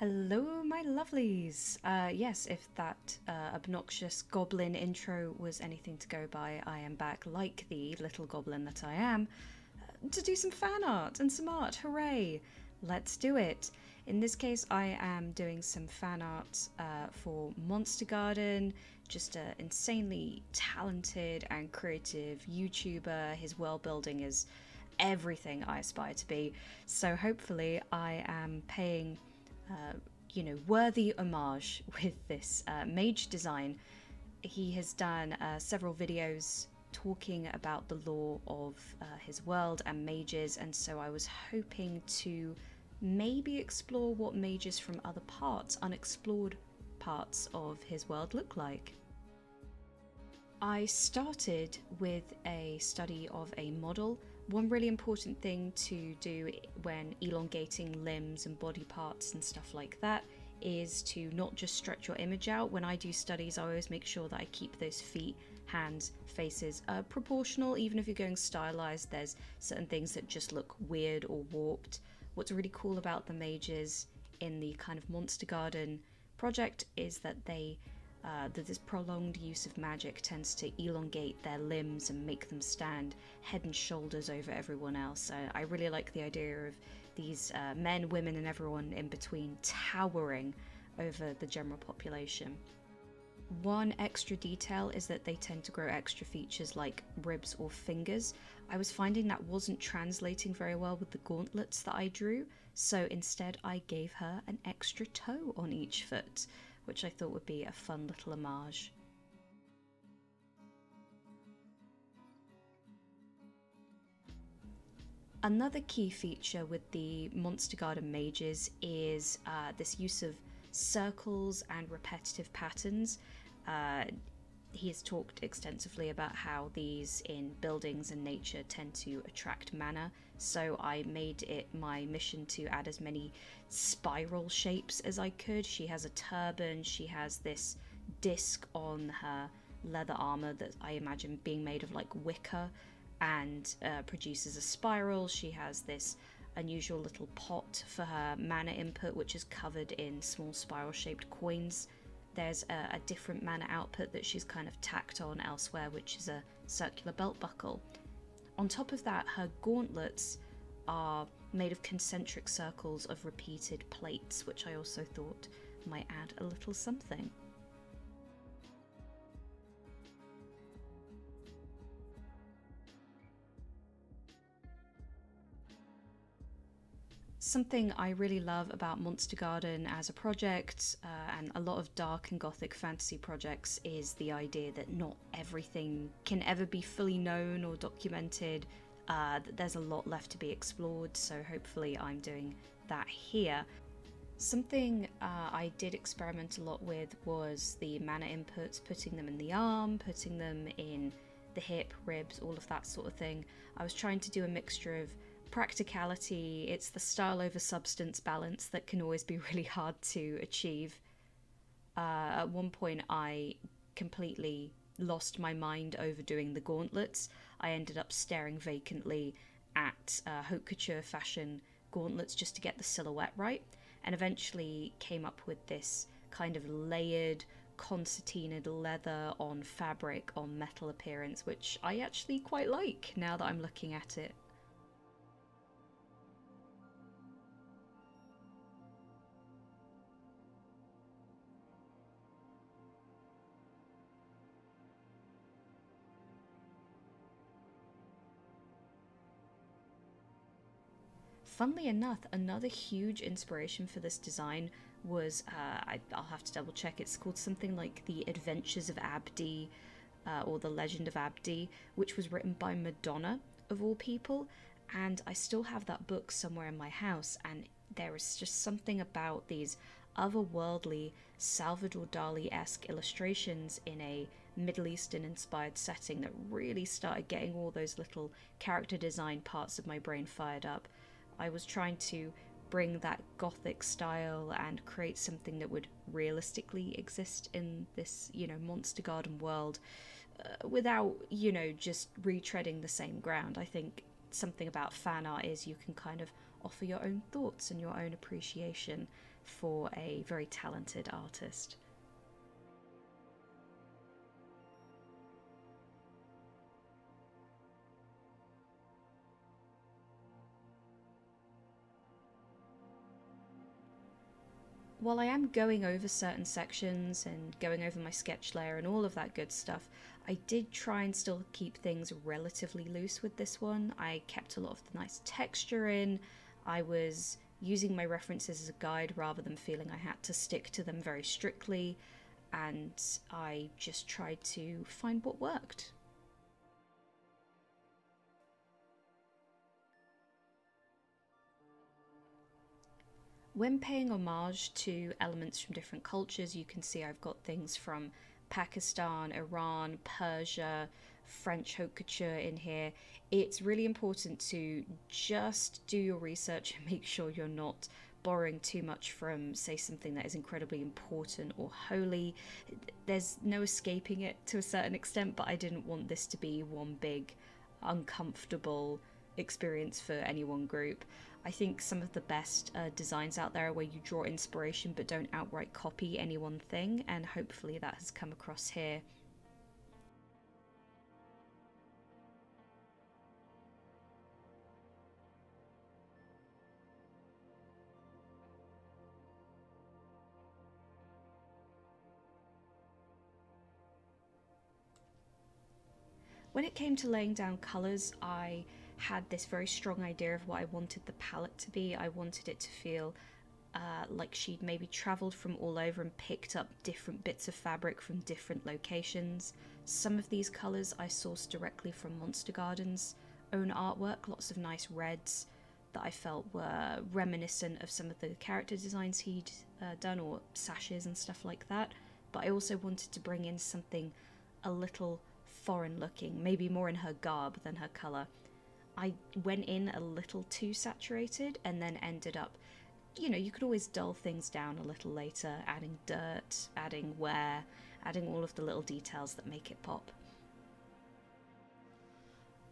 Hello, my lovelies! Uh, yes, if that uh, obnoxious goblin intro was anything to go by, I am back like the little goblin that I am uh, to do some fan art and some art. Hooray! Let's do it! In this case, I am doing some fan art uh, for Monster Garden, just an insanely talented and creative YouTuber. His world building is everything I aspire to be, so hopefully, I am paying uh, you know, worthy homage with this uh, mage design. He has done uh, several videos talking about the lore of uh, his world and mages, and so I was hoping to maybe explore what mages from other parts, unexplored parts of his world, look like. I started with a study of a model one really important thing to do when elongating limbs and body parts and stuff like that is to not just stretch your image out. When I do studies, I always make sure that I keep those feet, hands, faces uh, proportional. Even if you're going stylized, there's certain things that just look weird or warped. What's really cool about the mages in the kind of Monster Garden project is that they uh, that this prolonged use of magic tends to elongate their limbs and make them stand head and shoulders over everyone else. Uh, I really like the idea of these uh, men, women, and everyone in between towering over the general population. One extra detail is that they tend to grow extra features like ribs or fingers. I was finding that wasn't translating very well with the gauntlets that I drew, so instead I gave her an extra toe on each foot which I thought would be a fun little homage. Another key feature with the Monster Garden mages is uh, this use of circles and repetitive patterns. Uh, he has talked extensively about how these in buildings and nature tend to attract mana, so I made it my mission to add as many spiral shapes as I could. She has a turban, she has this disc on her leather armor that I imagine being made of like wicker and uh, produces a spiral. She has this unusual little pot for her mana input, which is covered in small spiral shaped coins there's a, a, different mana output that she's kind of tacked on elsewhere, which is a circular belt buckle. On top of that, her gauntlets are made of concentric circles of repeated plates, which I also thought might add a little something. Something I really love about Monster Garden as a project, uh, and a lot of dark and gothic fantasy projects, is the idea that not everything can ever be fully known or documented. Uh, that there's a lot left to be explored, so hopefully I'm doing that here. Something uh, I did experiment a lot with was the mana inputs, putting them in the arm, putting them in the hip, ribs, all of that sort of thing. I was trying to do a mixture of practicality, it's the style over substance balance that can always be really hard to achieve. Uh, at one point, I completely lost my mind over doing the gauntlets. I ended up staring vacantly at uh, haute couture fashion gauntlets just to get the silhouette right, and eventually came up with this kind of layered concertinaed leather on fabric on metal appearance, which I actually quite like now that I'm looking at it. Funnily enough, another huge inspiration for this design was uh, I, will have to double check. It's called something like The Adventures of Abdi. uh, or The Legend of Abdi, which was written by Madonna, of all people. And I still have that book somewhere in my house, and there is just something about these otherworldly Salvador Dali esque illustrations in a Middle Eastern inspired setting that really started getting all those little character design parts of my brain fired up. I was trying to bring that gothic style and create something that would realistically exist in this, you know, Monster Garden world uh, without, you know, just retreading the same ground. I think something about fan art is you can kind of offer your own thoughts and your own appreciation for a very talented artist. While I am going over certain sections and going over my sketch layer and all of that good stuff, I did try and still keep things relatively loose with this one. I kept a lot of the nice texture in. I was using my references as a guide rather than feeling I had to stick to them very strictly, and I just tried to find what worked. When paying homage to elements from different cultures, you can see I've got things from Pakistan, Iran, Persia, French haute couture in here. It's really important to just do your research and make sure you're not borrowing too much from, say, something that is incredibly important or holy. There's no escaping it to a certain extent, but I didn't want this to be one big uncomfortable experience for any one group. I think some of the best uh, designs out there are where you draw inspiration but don't outright copy any one thing, and hopefully that has come across here. When it came to laying down colours, I had this very strong idea of what I wanted the palette to be. I wanted it to feel uh, like she'd maybe travelled from all over and picked up different bits of fabric from different locations. Some of these colours I sourced directly from Monster Garden's own artwork, lots of nice reds that I felt were reminiscent of some of the character designs he'd uh, done or sashes and stuff like that. But I also wanted to bring in something a little foreign looking, maybe more in her garb than her colour. I went in a little too saturated and then ended up, you know, you could always dull things down a little later, adding dirt, adding wear, adding all of the little details that make it pop.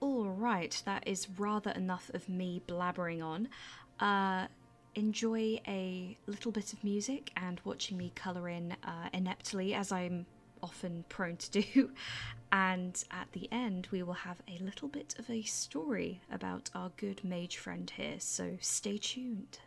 Alright, that is rather enough of me blabbering on. Uh, enjoy a little bit of music and watching me colour in uh, ineptly as I'm often prone to do. And at the end, we will have a little bit of a story about our good mage friend here, so stay tuned.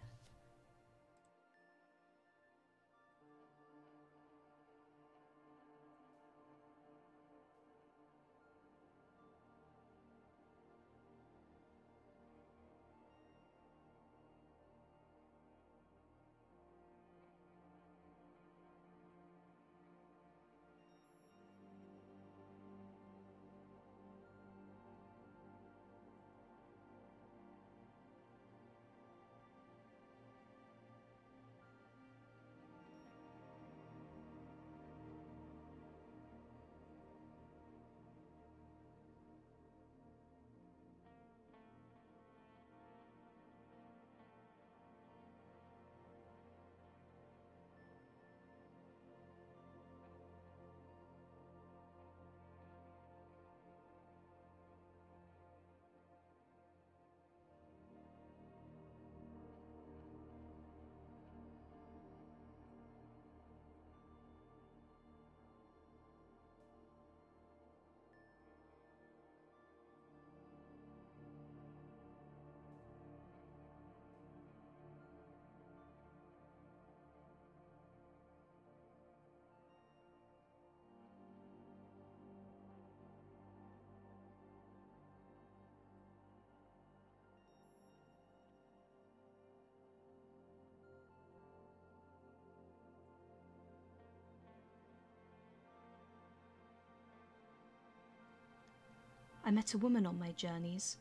I met a woman on my journeys,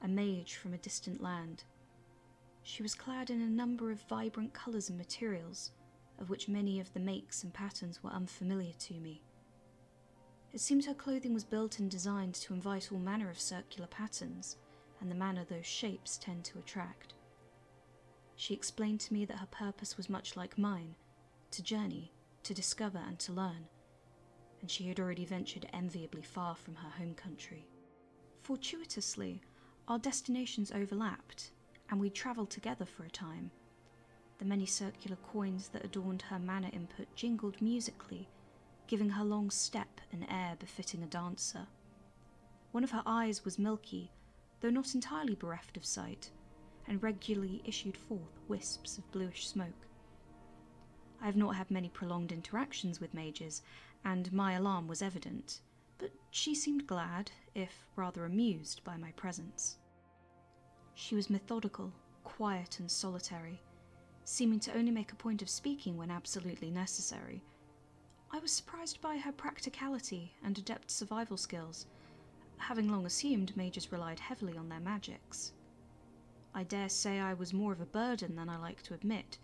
a mage from a distant land. She was clad in a number of vibrant colours and materials, of which many of the makes and patterns were unfamiliar to me. It seemed her clothing was built and designed to invite all manner of circular patterns and the mana those shapes tend to attract. She explained to me that her purpose was much like mine to journey, to discover, and to learn, and she had already ventured enviably far from her home country. Fortuitously, our destinations overlapped, and we travelled together for a time. The many circular coins that adorned her mana input jingled musically, giving her long step an air befitting a dancer. One of her eyes was milky, though not entirely bereft of sight, and regularly issued forth wisps of bluish smoke. I have not had many prolonged interactions with mages, and my alarm was evident, but she seemed glad, if rather amused, by my presence. She was methodical, quiet, and solitary, seeming to only make a point of speaking when absolutely necessary. I was surprised by her practicality and adept survival skills, having long assumed mages relied heavily on their magics. I dare say I was more of a burden than I like to admit,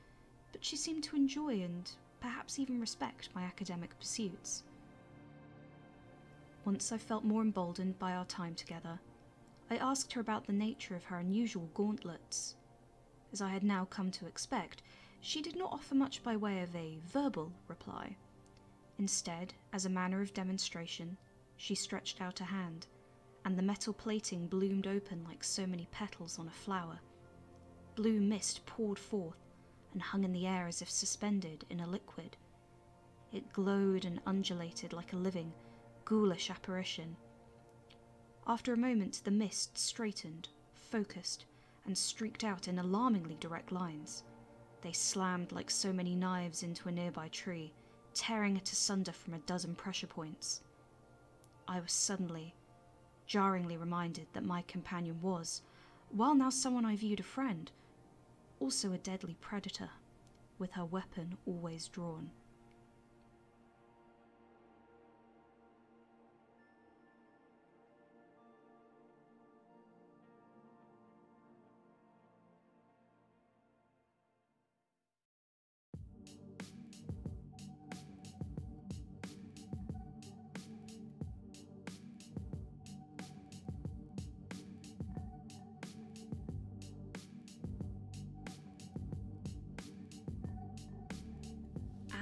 but she seemed to enjoy and perhaps even respect my academic pursuits. Once I felt more emboldened by our time together, I asked her about the nature of her unusual gauntlets. As I had now come to expect, she did not offer much by way of a verbal reply. Instead, as a manner of demonstration, she stretched out a hand, and the metal plating bloomed open like so many petals on a flower. Blue mist poured forth and hung in the air as if suspended in a liquid. It glowed and undulated like a living, ghoulish apparition. After a moment, the mist straightened, focused, and streaked out in alarmingly direct lines. They slammed like so many knives into a nearby tree, tearing it asunder from a dozen pressure points. I was suddenly, jarringly reminded that my companion was, while now someone I viewed a friend, also a deadly predator, with her weapon always drawn.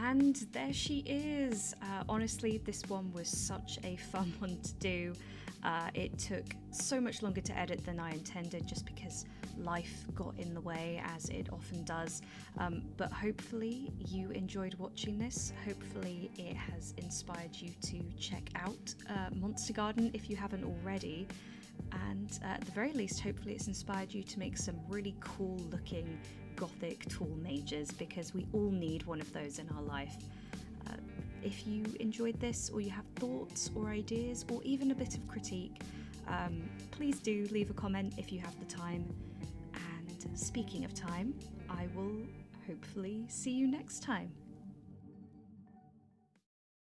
And there she is. Uh, honestly, this one was such a fun one to do. Uh, it took so much longer to edit than I intended just because life got in the way, as it often does. Um, but hopefully, you enjoyed watching this. Hopefully, it has inspired you to check out uh, Monster Garden if you haven't already. And at the very least, hopefully, it's inspired you to make some really cool looking gothic tool mages because we all need one of those in our life. Uh, if you enjoyed this, or you have thoughts or ideas, or even a bit of critique, um, please do leave a comment if you have the time. And speaking of time, I will hopefully see you next time.